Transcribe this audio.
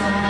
Bye.